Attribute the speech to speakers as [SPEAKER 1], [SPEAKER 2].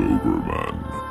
[SPEAKER 1] Doberman.